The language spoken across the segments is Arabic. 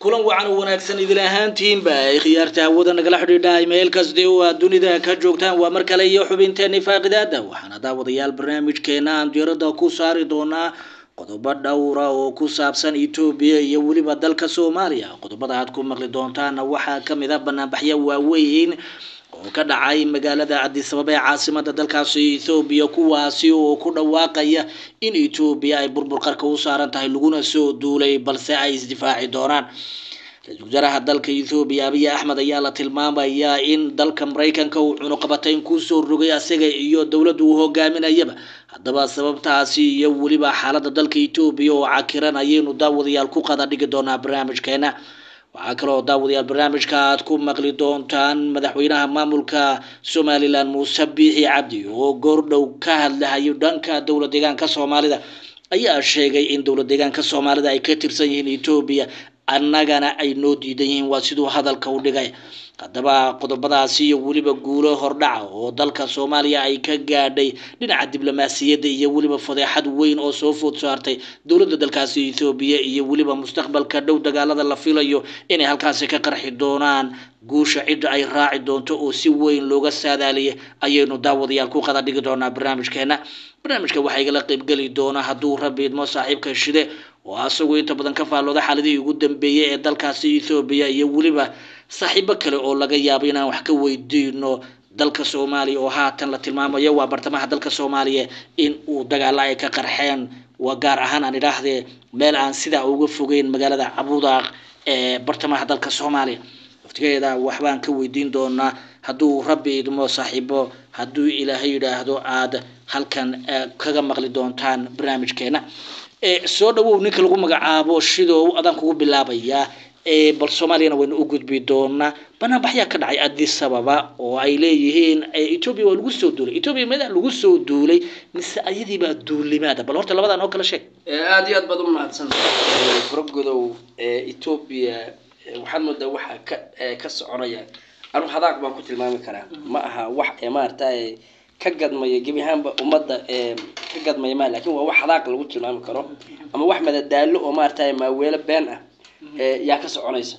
kulan wacan u wanaagsan idil ahaantiinba ay khiyaarta hawada nagala xidhiidhahay meel kastee oo aad dunida ka joogtaan waa mar kale iyo xubinteenii faaqidaada waxaana daawadayaal barnaamijkeena aan diyaradda ku saari doonaa qodobo dhowra oo ku saabsan etoobiya iyo weliba dalka soomaaliya qodobada aad ku maqli doontaana waxaa ka mid a banaanbaxyo waaweyn oo ka dhacay magaalada addis ababa ee caasimada dalkaasi ethoobiya kuwaasi oo ku dhawaaqaya in etoobiya ay burbur qarka u saaran tahay laguna soo duulay balse ay isdifaaci doonaan ra-iisul wasaaraha dalka ethoobiya abiy axmed ayaa la tilmaamayaa in dalka maraykanka uu cunuqabatayn kusoo rogay asaga iyo dowladda uu hogaaminayaba haddaba sababtaasi iyo weliba xaaladda dalka etoobiya oo cakiran ayaynu daawadayaal ku qada dhigi doonaa barnaamijkeena waxaa kaloo daawadayaal barnaamijka aad ku maqli doontaan madaxweynaha maamulka somalilan muuse biixi cabdi oo goordhow ka hadlahayo dhanka dowla deegaanka soomaalida ayaa sheegay in dowlad deegaanka soomaalida ay ka tirsan yihiin etoobiya annagana ay noo diidan yihiin waa siduu hadalka u dhigay haddaba qodobadaasi iyo weliba guulo hordhaca oo dalka soomaaliya ay ka gaadhay dhinaca diblomaasiyadda iyo weliba fadeexad weyn oo soo food saartay dowladda dalkaasi ethoobiya iyo weliba mustaqbalka dhow dagaalada la filayo inay halkaasi ka qarxi doonaan guusha cidda ay raaci doonto oo si weyn looga saadaaliyay ayaynu daawadayaal ku qada dhigi doonaa barnaamijkeena barnaamijka waxaa igala qaybgeli doona hadduu rabbi idmo saaxiibka shide oo asagu inta badan ka faallooda xaaladihii ugu dambeeyey ee dalkaasi ethoobiya iyo weliba saaxiibo kale oo laga yaabo inaan wax ka weydiino dalka soomaaliya oo haatan la tilmaamayo waa bartamaha dalka soomaaliya in uu dagaalla ay ka qarxeen waa gaar ahaan aan idhaahdee meel aan sidaa uga fogeyn magaalada cabuudaaq ee bartamaha dalka soomaaliya waftigeeda waxbaan ka weydiin doonaa hadduu rabbi idmo saaxiibo hadduu ilaahay yidhaahdo aada halkan kaga maqli doontaan barnaamijkeena soo dhawow ninka lagu magacaabo shidow adaan kugu bilaabayaa bal soomaaliyana waynu u gudbi doonaa banaan baxyaa ka dhacay addis sababa oo ay leeyihiin etoobiya waa lagu soo duulay etoobiya mida lagu soo duulay mise ayadii baa duulimaada bal horta labadan oo kale sheeg aad iyo aad baad u mahadsantahay furagodow etoobiya waxaad moodaa waxaa ka ka soconaya anu hadaaq baan ku tilmaami karaa ma aha wax maaragtay ka gadmaya gebi ahaanba ummadda ka gadmaya ma lakin waa wax hadaaq lagu tilmaami karo ama wax madadaalo oo maaragtay maaweelo been ah yaa ka soconaysa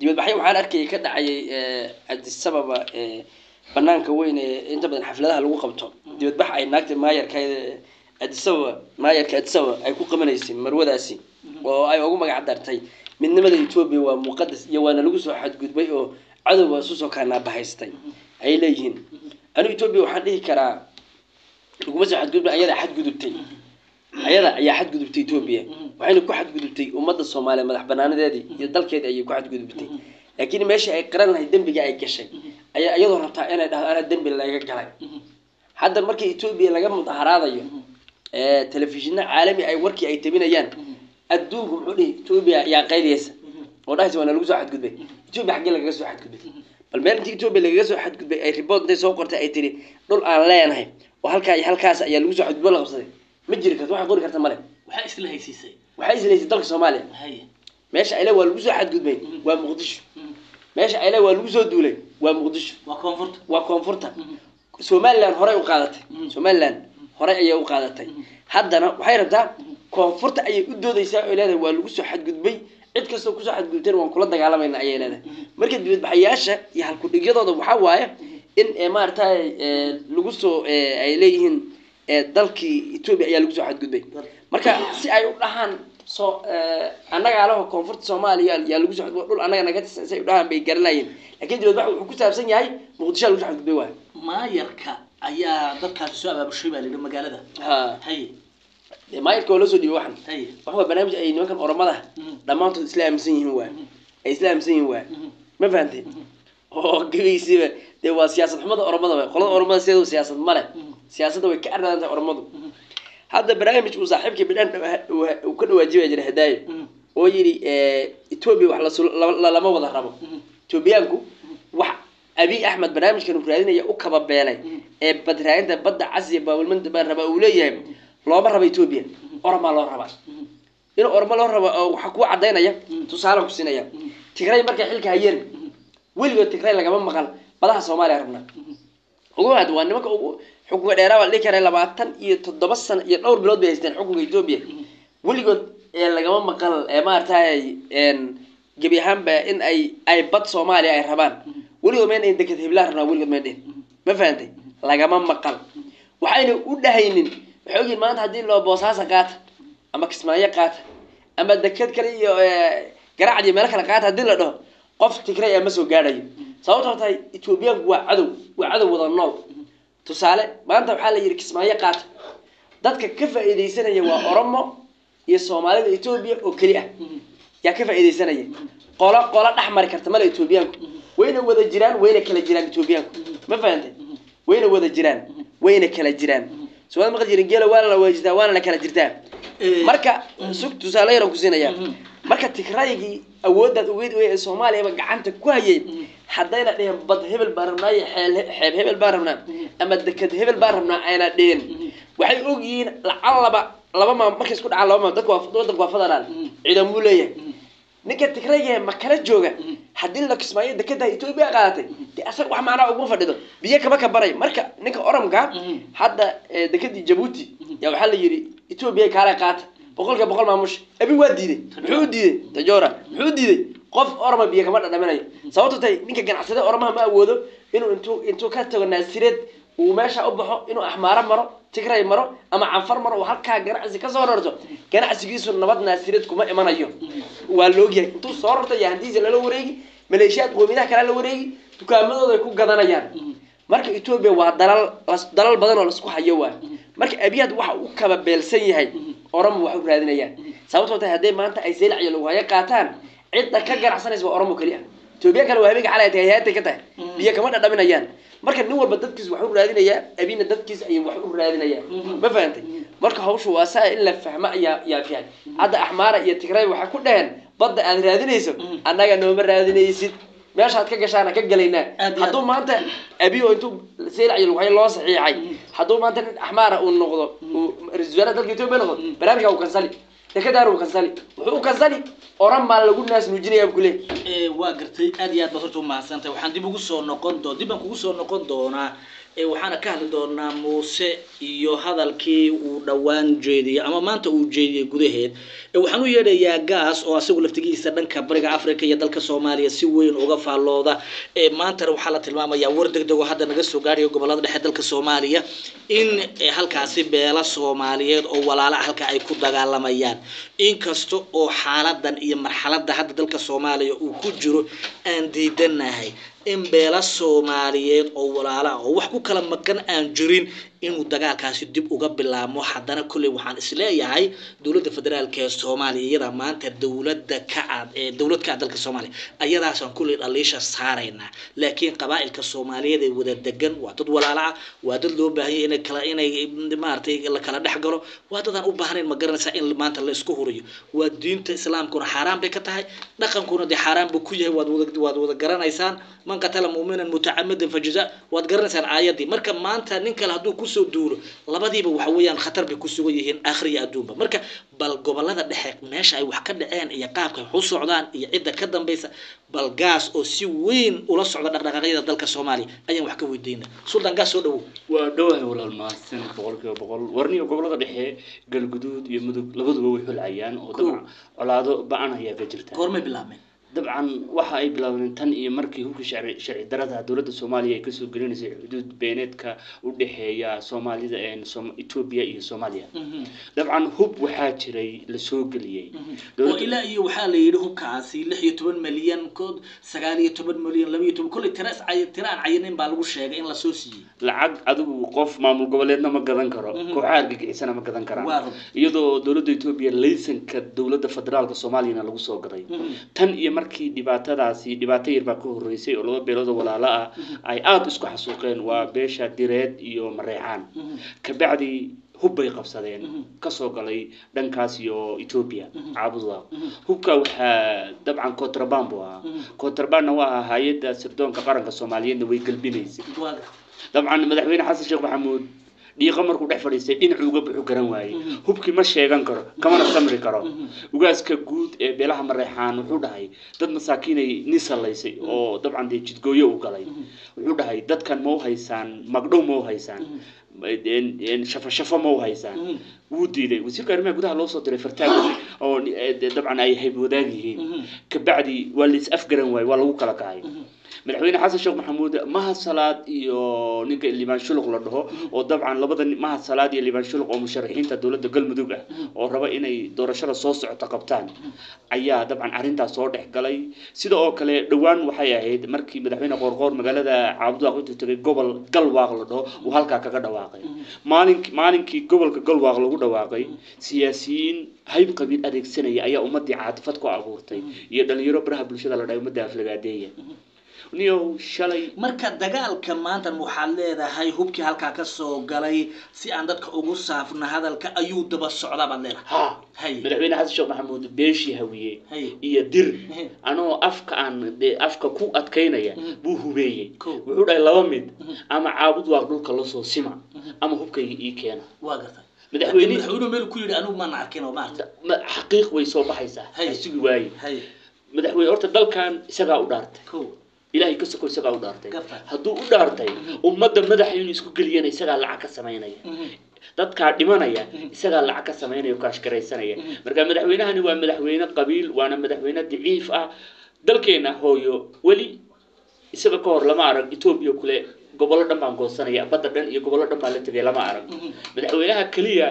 dibadbaxyo waxaan arkayay ka dhacayay cabdisababa banaanka weyn ee inta badan xafladaha lagu qabto dibadbax ay naagta maayarka cabdisababa maayarka cabdisababa ay ku qabanaysay marwadaasi oo ay ugu magac dartay midnimada etoobiya waa muqadas iyo waana lagu soo xadgudbay oo cadowga isu soo kaanaabahaystay ay leeyihiin anigu etoobiya waxaan dhihi karaa laguma soo xadgudbay ayadaa xadgudubtay ayada ayaa xadgudubtay etoobiya waxayna ku xadgudubtay ummadda soomaaliya madax banaanadeedii iyo dalkeedii ayay ku xadgudubtay laakiin meeshii ay qaran lahayd dembiga ay gashay ayaa iyadoo rabtaa inay dhahdo anaa dembi laga galay hadda markii etoobiya laga mudaharaadayo telefishinno caalami ay warkii ay tabinayaan adduunku muxuu dhihi etoobiya ayaa qaydaysa oo dhahaysa waana lagu soo xadgudbay etoobiya xaggee lagaga soo xadgudbay bal meel intii etoobiya lagaga soo xadgudbay ay ribood intay soo qortay ay tiri dhul aan leenahay oo halkaa iyo halkaas ayaa lagu soo xadgudbo la qabsaday ma jiri karto wax qori karta male waxa isla haysiisay waxa isla haysiisay dalka Soomaaliya haya meesha ayla waa lagu soo xadgudbay waa muqdisho meesha ayla waa lagu soo duulay waa muqdisho waa koonfurta waa koonfurta Soomaaliland hore u qaadatay Soomaaliland hore ayay u qaadatay haddana waxay rabtaa koonfurta ayay u doodaysaa oo leedahay waa lagu soo xadgudbay cid kastoo kusoo xadgudubteen waan kula dagaalamayna ayay leedahay marka dibadbaxayaasha iyo halku dhigyadooda waxaa waaye in ee maaragtay lagu soo ay leeyihiin dalkii Itoobiya ayaa lagu soo xadgudbay marka si ay u dhahan soo anaga alaha comfort Soomaaliya ayaa lagu soo xadgudbay dhul anaga naga tisay u dhahan bay garanayeen laakiin dawladda waxa uu ku saabsan yahay Muqdisho lagu soo xadgudbay waa maayarka ayaa dadkaas soo abaabushay baa lidhi magaalada hay de maayarka waa la soo dhibay waxan hay waxa barnaamij ay nimankan oromada dhamaantood islaamsan yihiin waay ay islaamsan yihiin waay ma fahantay oo gabiisiba de waa siyaasad xumada oromada qolada oromada sidoo siyaasad male siyaasadda way ka ardaan tahay ormadu hadda barnaamij uu saaxiibkii bidhaan uu ka dhawaajibaya jira hadaayo oo yidhi etoobiya wax lalama wada rabo etoobiyaanku wax abiy axmed barnaamijkan uu raadinaya u kababeelay ee badraayinta badda casiya baawilmanta baan rabaa uu leeyahay looma rabo etoobiya ormaa loo rabaa in ormo loo rabo waxaa kuu cadaynaya tusaalan ku siinaya tigray markay xilka hayeermi weligood tigray lagama maqal badaha soomaaliya rabnaa ugu aad waa nimanka ugu xukunka dheeraa baa dhihi karaa labaatan iyo toddoba sano iyo dhowr bilood bay haysteen xukunka etoobiya weligood ee lagama maqal ee maaragtay gebi ahaanba in ay ay bad soomaaliya ay rabaan weligood mayn ayn deked heblaan rabnaa weligood mayn dhehin ma fahantay lagama maqal waxayna u dhahaynin waxay ogyihin maanta haddii loo boosaasa qaata ama kismaayo qaata ama deked kale iyo garaacdiyo meelo kale qaata haddii la dhaho qof tigray ee ma soo gaadhayo سوف صوتها إثيوبيا وعدو وعدو وضع النور تسأله ما أنت بحالة يرك اسمها يقعد دتك كيف إذا سنة يو أرمى يسومالي إثيوبيا وكليه يا كيف إذا سنة يه قلا قلا أحمر كرتمال إثيوبيا وين هو ذا جيران وين كلا جيران إثيوبيا ما فهمت وين هو ذا جيران وين كلا جيران سواء ما قد يرجع له ولا لو جد وانا كلا جرتان مركا سك تسأله يركزين يا مركا تكرايجي أودد ويد ويسومالي بقى عنتك كويه حدينا دين بذهب البرمنا يحل حبيب البرمنا أما ذكذهب البرمنا عينا دين وحي أوجين لعلبا لبا ما ما كيسكون علبا ما دكوا فدوا دكوا فدرال إذا مولية نك تكرية ما كرت جوجا حدين لك اسمعي ذكذا يتوي بيا قاتي دي أسرع واحد معنا أبوه فدده بيا كم كبري مركا نك أرم كا حدا ذكذي جبوتي يا وحل يري يتوي بيا كارا قات بقول كبقول ما مش أبي وديدي حوديدي تجارة حوديدي قف أرم بيا كمان أدمنا sababtoo tahay ninka ganacsade oramaha ma awoodo inuu intuu intuu ka tago naasireed uu meesha u baxo inuu axmaaro maro tigray maro ama canfar maro halkaa ganacsi ka soo rorto ganacsigiisu nabad naasireed kuma imanayo waa laogyahay intuu soo rorto yahantiisa lala wareegi maleeshiyaad qoomiyaha kale la wareegi dukaamadooday ku gadanayaan marka etoobiya waa dalal dalal badan oo lasku hayo waa marka abiyaad waxa uu kaba beelsan yahay oromo wax u raadinayaan sababtoo tahay hadday maanta ay seelacya lagu hayo qaataan cidda ka ganacsanaysa waa oromo keli ah توبيا كانوا هبيك على تهياتك كده بيا كمان ده من أيام مركب نور بدتكز وحور رادين أيام أبينا دتكز أي وحور رادين أيام ما فهمت مركب هوش واسع إلا فهم يا يا فيان هذا أحمر يا تكرار وحكون ده بدأ أنا رادين يسوع أنا كان نور رادين يسوع ما شاء الله كجش أنا كجلينا حدوم ما أنت أبي وأنتم سير عيل وحي الله صحيح عيل حدوم ما أنت أحمر أو ورزقنا ده كتير برامج أو كنسلي dakadaar kansali wuxuu kansali oran baan lagu naas nuujinaya kule waa gartay aad iyo aad baad horta umahadsantahay waxaan dib ugu soo noqon doon dib baan kugu soo noqon doonaa Eh, waxaana ka hadli doonaa muuse iyo hadalkii uu dhowaan jeediyey ama maanta uu jeediyey gudaheed eh, waxaan u yeedhayaa gaas oo asagu laftigiisa dhanka bariga africa iyo dalka soomaaliya si weyn uga faallooda eh, maantana waxaa la tilmaamayaa war degdego hadda naga soo gaadhayo gobollada dhexe dalka soomaaliya in halkaasi beela soomaaliyeed oo walaala halka ay ku dagaalamayaan inkasta oo xaaladan iyo marxaladda hadda dalka soomaaliya uu ku jiro aan diidanahay إن بلا سوماليين أو ولا لا وحكو كلام مكان أنجرين inuu dagaalkaasi dib uga bilaabmo haddana kolley waxaan isleeyahay dowladda federaalk ee soomaaliya iyada maanta dowladda kacad ee dowlad ka dalka soomaaliya ayadaasaan kolley dhaliisha saaraynaa laakiin qabaa'ilka soomaaliyeed ee wada degan waa dad walaala ah waa dad loo baahanya inay kala inay maaragtay la kala dhex galo waa dadaan u baahnayn ma garanaysaa in maanta la isku hurayo waa diinta islaamkuna xaaraan bay ka tahay dhaqankuna dee xaaraan buu ku yahay waad wada waad wada garanaysaan man qatala mu'minan mutacamidan fajaza waad garanaysaan aayaddii marka maanta nin kale hadduu ku soo duuro labadiiba waxa weeyaan khatar bay ku sugan yihiin aakhiri adduunba marka bal gobolada dhexe meesha ay wax ka dhaceen iyo qaabka wax u socdaan iyo cidda ka dambaysa bal gaas oo si weyn ula socda dhaqdhaqaaqyada dalka soomaaliya ayaan wax ka weydiinna suldaan gaas soo dhawow waa dhowahay walaal mahadsan boqolkiiba boqol warniyo gobolada dhexe galguduud iyo mudug labaduba way xulcayaan oo dabcan colaado ba-an ayaa ka jirta goormay bilaabmeen dabcan waxa ay bilaabeen tan iyo markii hubka sharci darada dowladda soomaaliya ay kasoo gelinaysay xuduud beeneedka u dhexeeya soomaalida etoobiya iyo soomaaliya dabcan hub waxaa jiray lasoo geliyey oo ilaa iyo waxaa la yidhi hubkaasi lix iyo toban milyan kood sagaal iyo toban milyan laba iyo toban kolley tiras tira aan cayinin baa lagu sheegay in lasoo siiyey lacag adigu qof maamul goboleedna ma gadan karo kooxaha argagixisana ma gadan karaan iyadoo dowladda etoobiya laysanka dowladda federaalka soomaaliyana lagu soo gaday tan iyo markii dhibaatadaasi dhibaato yarbaa ka horeysay oo laba beeloodoo walaalo ah mm-hmm. ay aada isku xasuuqeen waa mm-hmm. beesha direed iyo mareecaan mm-hmm. kabacdi hub bay qabsadeen kasoo galay dhankaas iyo ethoobia caabuda hubka waxaa dabcan contraban bu ahaa contrabanna waa ahaa hay-adda sirdoonka qaranka soomaaliyeedna way gelbinaysay dabcan madaxweyne xasan sheekh maxamuud dhiiqa markuu dhex fadhiistay dhinacuu uga buxu garan waayey hubkii ma sheegan karo kamana samri karo ugaaska guud ee beelaha mareexaan wuxuu dhahay dad masaakiinay nin sallaysay oo dabcan dee jidgooyo u galay wuxuu dhahay dadkan ma u haysaan magdhow ma u haysaan shafashafo ma u haysaan wuu diiday wasiirka arrimaha gudaha loo soo diray fartaag oo dabcan ay hayb wadaag yihiin kabacdi waa la is afgaran waayey waa lagu kala kacay مرحبين حسن شوق محمود ما هالصلاة يو نيك اللي ما شلوق لدهه وطبعا لابد ما هالصلاة اللي ما شلوق ومشرحين تدولة دقل مدوقة وربا إني دور شر الصوص تقبتان أيا طبعا عرين تا صور ده قلي سيد أو كلي دوان وحياة هيد مركي مرحبين قرقر مقالة ده عبدو أقول تتري قبل قل واقل لدهه وهالك كذا دواقي مالك مالك قبل كقل واقل وده واقي سياسيين هاي بقبيل أديك سنة يا أيا أمتي عاطفتك وعبورتي يدل يروح رهبلش ده لدا أمتي أفلقادية niyow shalay marka dagaalka maanta waxaad leedahay hubkii halkaa ka soo galay si aan dadka ugu saafna hadalka ayuu daba socdaa baad leedahay madaxweyne xasan sheekh maxamuud beeshii hawiye iyo dir anoo afka aan afka ku adkaynaya buu hubeeyey wuxuu dhahay laba mid ama caabud waa dhulka la soo sima ama hubkayga ii keena waa gartay madaxweyne madaxweynuhu meel ku yidhi anigu maan arkin oo maarta xaqiiq way soo baxaysaa sigi waaye madaxweyne horta dalkan isagaa u dhaartay إلهي كسر كل سبعة ودارتي هدو ودارتي ومدى مدح يوني سكو قليان يسغى العكا سمعين ايا داد كار ديمان ايا يسغى العكا سمعين مركا مدح وينا هاني وان مدح قبيل وانا مدح وينا دعيف اه هو ولي يسغى كور لما عرق يتوب يو gobollo dhan baan goosanaya badda dhan iyo gobollo dhan baan la tegay lama arag madaxweynaha keliya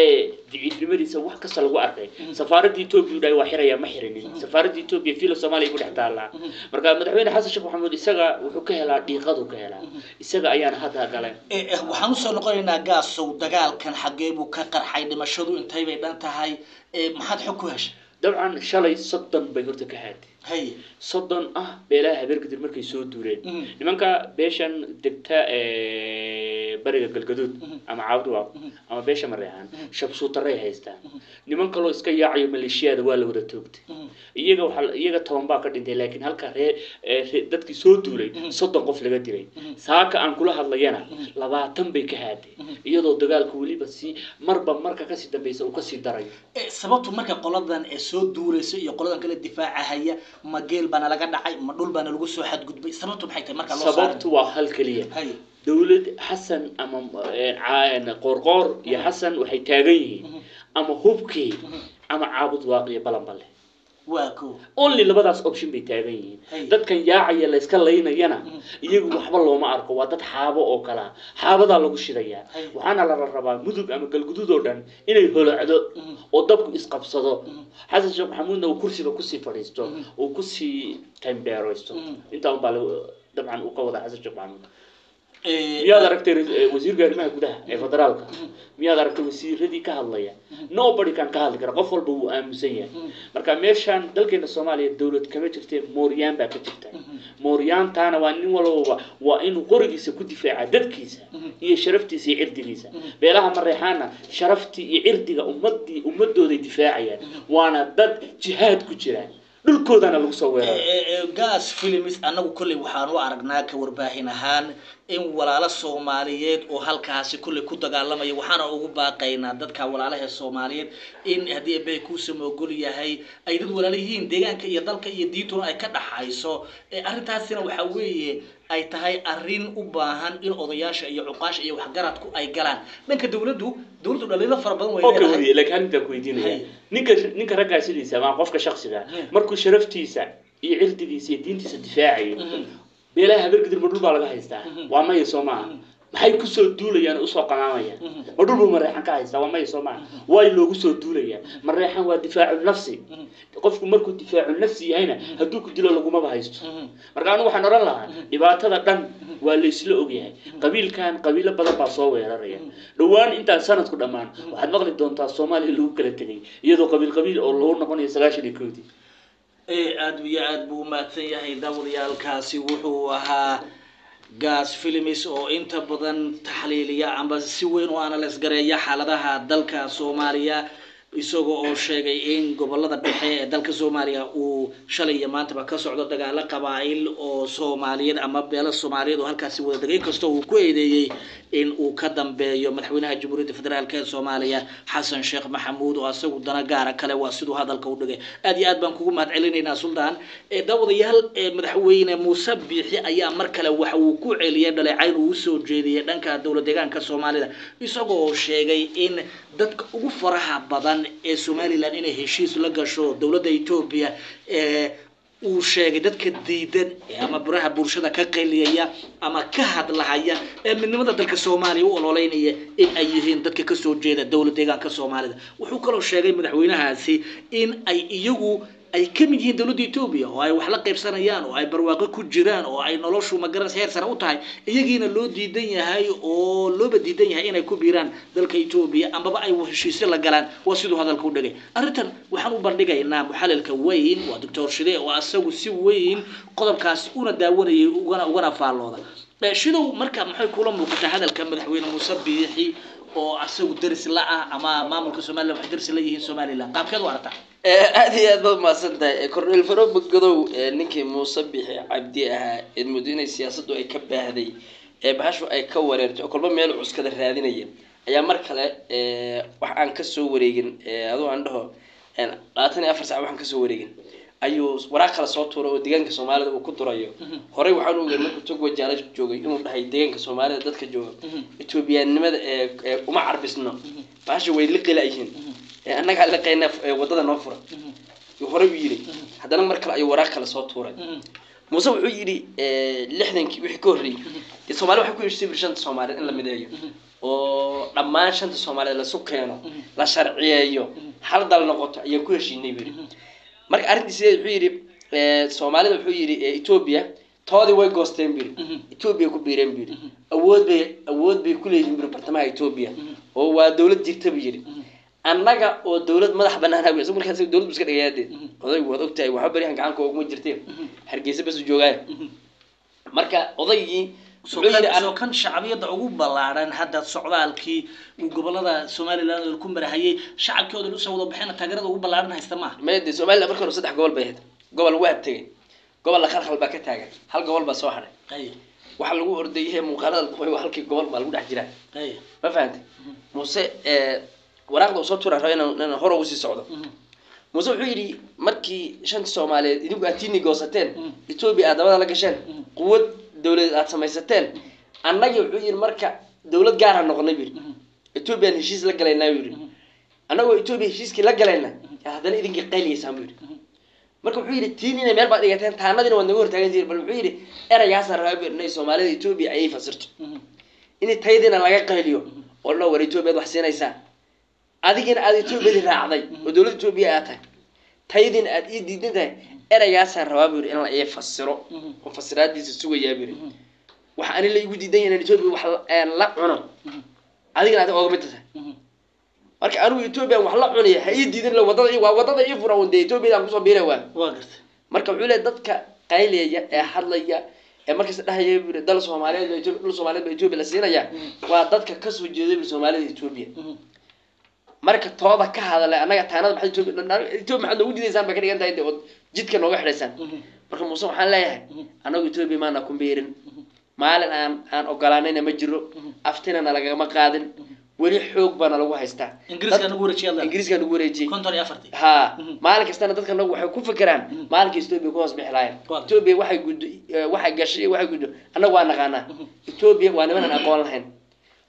ee duciidnimadiisa wax kasta lagu arkay safaaradda etoobiya dhahay waa xiraya ma xirinin safaaradda etoobiya fiilo soomaaliya buu dhex taallaa marka madaxweyne xasan sheekh maxamuud isaga wuxuu ka helaa dhiiqadu ka helaa isaga ayaan hadda galan waxaan usoo noqonaynaa gaasow dagaalkan xagee buu ka qarxay dhimashadu intay bay dhan tahay maxaad xog ku heshay dabcan shalay soddon bay horta ka haatay hay soddon ah beelaha habeer kadib markay soo duureen nimanka beeshan degta bariga galgaduud ama caawdhawaaq ama beesha mareexaan shabsuutaray haystaan niman kaloo iska yaacayo maleeshiyaada waa la wada toogtay iyaga waxa iyaga toban baa ka dhintay laakiin halka ree dadkii soo duulay soddon qof laga diray saaka aan kula hadlayana labaatan bay ka haadeen iyadoo dagaalku weliba si marba marka kasii dambaysa uu kasii darayo sababtu marka qoladan ee soo duulaysa iyo qoladan kala difaacahaya ما جيل بنا لقنا حي ما بنا لقوا سو حد قد سببته بحي تمر كلا سببته يعني. كليه دولة حسن أمم، آه، أما عاين قرقر يا حسن أما هوبكي أما عابد واقية بلا بلا only labadaas option bay taagan yihiin dadkan yaacaya la iska laynayana iyagu waxba looma arko waa dad xaabo oo kalaa xaabadaa lagu shidayaa waxaana la rabaa mudug ama galgudud oo dhan inay holocdo oo dabku isqabsado xasan sheekh maxamuudna uu kursiga kusii fadhiisto uu kusii taimbeeraysto intaa unbaa dabcan u qawada xasan sheekh maxamuud miyaad aragtay wasiir gaarimaha gudaha ee federaalka miyaad aragtay wasiiradii ka hadlaya nobody kan ka hadli kara qof walba wuu aaminsan yahay marka meeshaan dalkeena soomaaliya dowlad kama jirtee mooryaan baa ka jirta mooryaantaana waa nin walba waa inuu qorigiisa ku difaaca dadkiisa iyo sharaftiisa iyo cirdigiisa beelaha mareexaana sharaftii iyo cirdiga ummadii ummadooday difaacayaan waana dad jihaad ku jiraan dhulkoodana lagu soo weeraray gas films annagu kollay waxaan u aragnaa ka warbaahin ahaan in walaalo soomaaliyeed oo halkaasi kollay ku dagaalamaya waxaana ugu baaqaynaa dadka walaalaha soomaaliyeed in haddii eebbahay kuu samoogol yahay ay dad walaalo deegaanka iyo dalka iyo diintuna ay ka dhaxayso arrintaasina waxaa weeye ay tahay arrin u baahan in odayaasha iyo cuqaash iyo waxgaradku ay galaan dhanka dawladdu dawladdu dhalinyaro fara badan way leedahay laakiin hadda ku weydiinaya ninka ninka raggaa sidiisa ama qofka shakhsiga markuu sharaftiisa iyo cirdigiisa diintiisa difaacayo beelaha habar gudur madhul baa laga haystaa waa maya soomaa maxay ku soo duulayaan u soo qamaanayaan oo dhulbu mareexan ka haysta waa may soomaa way loogu soo duulayaan mareexan waa difaacu nafsi qofku markuu difaacu nafsi yahayna hadduu ku dilo laguma bahaysto marka anigu waxaan oran lahaa dhibaatada dhan waa la isla ogyahay qabiilkan qabiilo badan baa soo weeraraya dhowaan intaan sanadku dhammaan waxaad maqli doontaa soomaaliya lagu kala tegay iyadoo qabiil qabiil oo lagu noqonayo sagaashan iyo koodii aada iyo aada buu mahadsan yahay dawlayaalkaasi wuxuu ahaa gas philimis oo inta badan taxliiliya amba si weyn u analyse gareeya xaaladaha dalka soomaaliya isagoo oo sheegay in gobolada dhexe ee dalka soomaaliya uu shalay iyo maantaba ka socdo dagaalo qabaa'il oo soomaaliyeed ama beelo soomaaliyeed oo halkaasi wada degay inkastoo uu ku eedeeyey in uu ka dambeeyo madaxweynaha jamhuuriyadda federaalk ee soomaaliya xasan sheekh maxamuud oo asagu dana gaara kale waa siduu hadalka u dhigay aad iyo aad baan kugu mahad celinaynaa suldaan daawadayaal madaxweyne muuse biixi ayaa mar kale waxa uu ku celiyay dhaleecayn uu usoo jeediyey dhanka dowlad deegaanka soomaalida isagoo sheegay in dadka ugu faraha badan badan ee somalilan inay heshiis la gasho dowladda etoobiya uu sheegay dadka diidan ama buraha bulshada ka qayliyaya ama ka hadlahaya ee midnimada dalka soomaaliya u ololeynaya in ay yihiin dadka kasoo jeeda dowlad deegaanka soomaalida wuxuu kaloo sheegay madaxweynahaasi in ay iyagu أي كم يجي دلو دي توبيا وهاي وحلا قيب سنة يان وهاي برواقة كجيران وهاي نلاش وما جرس هير سنة وتهاي يجينا لو دي دنيا هاي أو لو بدي دنيا هاي نكون بيران دل كي توبيا أما بقى أي وشي سلا جلان وسيدو هذا الكود ده أرتن وحنا بردقة إن محل الكوين ودكتور شريعة وأسوق سوين قدم كاس أنا داون يو وانا وانا فعل هذا شنو مركب محل كلهم وكتح هذا حوينا مصبيحي oo asagu daris la ah ama maamulka Soomaaliland wax daris la yihiin Soomaaliland qaabkeed waarta aad iyo aad baad maasantahay Colonel Farouk Godow ninkii Muuse Bixi Cabdi ahaa ee mudane siyaasaddu ay ka baahday ee bahashu ay ka wareerto kolba meel cuskada raadinaya ayaa mar kale wax aan ka soo wareegin adoo aan dhaho 24 saac waxaan ka soo wareegin ayuu waraaq kala soo tuuray oo deegaanka soomaalida uu ku durayo horey waxaan ogeyn markuu togo jaala joogay inuu dhahay deegaanka soomaalida dadka jooga etoobiyaannimada ee uma carbisno baasha way liqila yihiin annagaa liqayna waddada noo fura horey uu yidhi haddana mar kale ayuu waraaq kala soo tuuray muuse wuxuu yidhi lixdankii wixii ka horreeyey soomaali waxay ku yidhi shanta soomaali in la mideeyo oo dhammaan shanta soomaaliyeed lasu keeno la sharciyeeyo hal dal noqoto ayaan ku heshiinay biri marka arrintiisee wuxuu yidhi soomaalida wuxuu yidhi etoobiya toodii way goosteen biri etoobiya ku biireen biri awood bay awood bay ku leeyihiin biri bartamaha etoobiya oo waa dawlad jirta buu yidhi annaga oo dawlad madax bannaan hawe isagu markaas dawladdu iska dhagayaadeed oday waad ogtahay waxba berihan gacanka ooguma jirteen hargeysa bas u joogaayo marka odaygii ليش أنا كان شعبية دعوة بلارن هذا الصعداء الكي وقبلنا سومالي لنا الكمبر هي شعب كي ودلوا سووا بحنا تجرد دعوة بلارن هيستمع ما يدي سومالي أمريكا نصدح قبل بيهد قبل واحد تين قبل لخر خل باكت تاجر هل قبل بس واحد أي وحل لو مقارنة الكوي وحل كي قبل مالو ده ما فهمت موسى وراك لو صرت وراك أنا أنا هرو وسي صعداء muuse wuxuu yidhi markii shanta soomaaliyeed idinku aad tiini goosateen etoobiya mhm. aadamada dawlad aad samaysateen annagii wuxuu yidhi marka dawlad gaara noqonay bu yidhi ethoobiyan heshiis la galaynaa bu yidhi annagoo ethoobiya heshiiskii la galayna haddana idinkii qayliyaysaan bu yidhi marka wuxuu yidhi tiin inay meel baad dhigateen taanadina waad naga hortaagan tihin bal wuxuu yidhi eraygaasa rabaa bu yidhi soomaalida etoobiya ayay fasirto in tayadiina laga qayliyo oo la war etoobiyaad wax siinaysaa adigina aada etoobiyadii raacday oo dawladda etoobiya aad tahay تايدين أد إيدين ده إلى جالس الروابير إن الله يفسره وفسرات دي سوى جابر وحنا اللي يقول دين يعني توب وحلا إن لا عنا هذا كنا تقول متى مرك أنا ويتوب يعني وحلا عنا إيدين لو وضع إيه وضع إيه فراون ده توب يعني مصاب بيره وان واقف مرك عيلة دتك قيل يا حلا يا مرك لا هي دلسوا مالين يتوب دلسوا مالين يتوب لسينا يا ودتك كسر الجذب لسوا مالين يتوب يعني marka tooda ka hadalay anaga taanada maxay Ethiopia maxaad ugu diidaysaan ba ka dhigan tahay oo jidka nooga xidhaysan marka muuse waxaan leeyahay anagu Ethiopia maana ku beerin maalin aan aan ogolaanayna ma jiro aftina nalagama qaadin weli xoog baana lagu haystaa ingiriiska nagu wareejiyay ingiriiska nagu wareejiyay konton iyo afartii ha maalin kastana dadka nagu waxay ku fikiraan maalinka Ethiopia ku hoos bixlaayeen Ethiopia waxay guud waxay gashay waxay guud anagu waa naqaanaa Ethiopia waa niman aan aqoon lahayn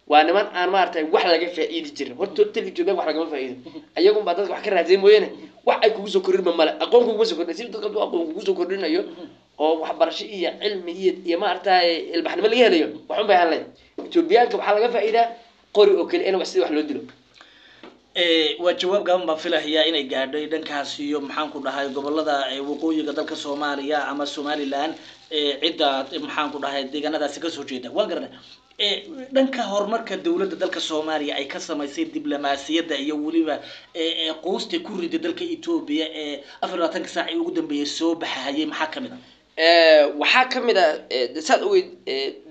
وأنا من أنا ما أرتاح واحد لقى في إيد جري هرت تلفزيون واحد لقى في إيدي أيقون بعد ذلك وحكي رهزين مويه واحد كوز وكرر من ملا أقوم كوز وكرر زين تقول أقوم كوز وكرر أيوه أو واحد برشة إيه علم هي يا ما أرتاح البحر مليان ليه وحنا بيها لي تقول بيانك واحد لقى في إيده قري أكل أنا وحسي واحد لودلو waa jawaab gaaban baan filahayaa inay gaadhay dhankaas iyo maxaan ku dhahay gobolada waqooyiga dalka soomaaliya ama somalilan cidda maxaan ku dhahay deegaanadaasi kasoo jeeda waa garana dhanka horumarka dowladda dalka soomaaliya ay ka samaysay diblomaasiyadda iyo weliba quusta ku rida dalka etoobiya ee afar labatanka saac ee ugu dambeeyay soo baxahayay maxaa kamid a ah? waxaa ka mid a saad ogeyd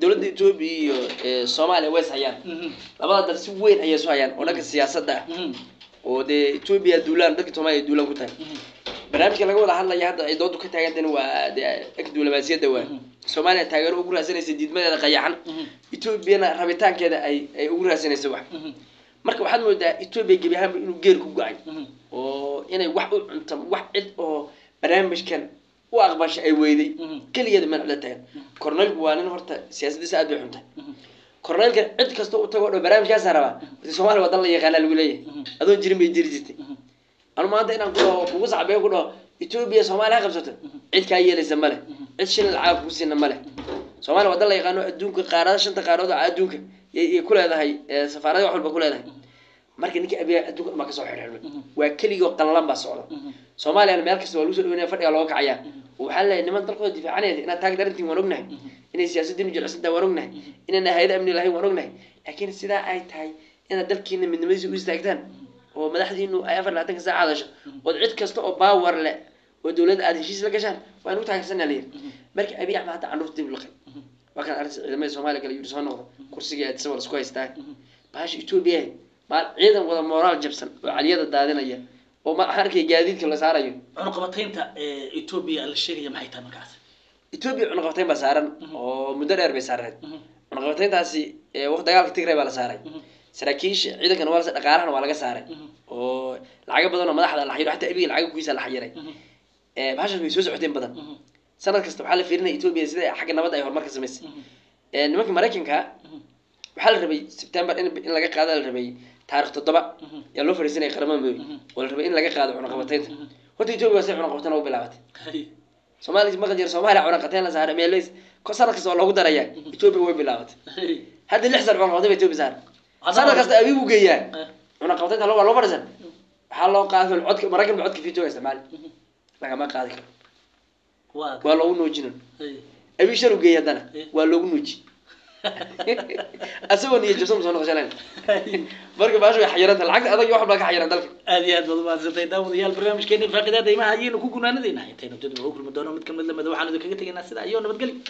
dowladda etoobiya iyo soomaaliya ways hayaan labada dal si weyn ayay su hayaan oo dhanka siyaasadda ah oo dee etoobiya duulaan dadka soomaaliya duulaan ku tahay barnaamijka laga wada hadlaya hadda ay dooddu ka taagan tahin waa dee dhanka duulimaasiyadda waa soomaaliya taageero ugu raadsanaysa diidmadeeda qayaxan etoobiyana rabitaankeeda ay ay ugu raadsanaysa wax marka waxaad moodaa etoobiya gebi ahaanba inuu geer ku go-ay oo inay wax u cunta wax cid oo barnaamijkan وأغبش أي ويدي كل يد من على تين كورنيل جوالين هرتا سياسة دي سأدو حمتا كورنيل كان عد كستو أتوقع له برام جاز هربا في سومالي وضل لي غلال ولاية هذا جريمة جريزتي أنا ما أدري أنا كده بوزع بيه كده إثيوبيا سومالي هاي خمسة عد كأي اللي زملة عد شن العاب بوزي نملة سومالي وضل لي غنو عدوك قارات شن تقارات عدوك يكل هذا هاي آه، سفارات وحول بكل هذا marka ninkii abiya adduunka ma ka soo xirxirmay waa keligoo qallalan baa socda soomaaliyana meel kasta waa lagu soo dhaweynaya fadhiga looga kacayaa waxaa leeyahay niman dalkooda difaacanaysa inaad taag darantiin waan ognahay inay siyaasadda inu jeclsantaa waan ognahay inayna hay-ada amni lahayn waan ognahay laakiin sidaa ay tahay inaad dalkiina midnimadiisa u istaagtaan oo madaxdiinu ay afar labaatanka saac hadasho ood cid kasta oo baawar leh oo dowladda aad heshiis la gashaan waa nugu taageersanaa leeyahay marka abiy axmed hadda canuurta dib laqay waa kan arrinta ciidamada soomaaliya kale yuri soo noqda kursiga aad isagoo isku haystaa bahasha etoobiya ما ciidan wada moral jabsan oo caliyada daadinaya oo ma harkii gaadiidka la saarayo cunqabataynta Ethiopia la sheegaya maxay tahay markaas Ethiopia cunqabatayn ba saaran oo muddo dheer bay saareed cunqabatayntaasi waqti dagaalka Tigray baa la saaray saraakiisha ciidankan waa dhaqaalahan waa laga saaray oo lacag badan oo madaxda la xiro hatta abiga lacag kuisa la xiray ee baashan way soo socoteen badan sanad kasta waxa la fiirinay Ethiopia sida xagga nabadda ay horumar ka samaysay ee nimanka Mareykanka waxaa la rabay september in in laga qaada la rabay taarikh toddoba yaa loo fadhiisanaya qaramada midoobay oo la rabay in laga qaado cunaqabataynta horta etoobiya say cunaqabatan ugu bilaabatay soomaaliya maqal jira soomaaliya cunaqabateen la saaray meelays ko sanad kasta oo loogu daraya etoobiya way bilaabatay hadda lix sana cunaqabatayn ba etoobiya saaray sanad kasta abiib u geeyaa cunaqabataynta waa loo fadhiisan waxaa loo qaaday codka maraykan ba codka fiitoogaya soomaaliya lagama qaadi karo waa loogu noojinan abiib shan u geeya haddana waa loogu nooji أسوأ نية جسم زونو جلان برك باشو يحيرانت العقد هذا يوحب لك حيران دلك أدي أدو دو بازي طي داو ديال برامش كيني فاقدا دايما هايين وكوكونا ندينا هايين تينو تدو أوكل مدونو متكمل لما دو حانو دو كيكتين ناس دا أيون نبت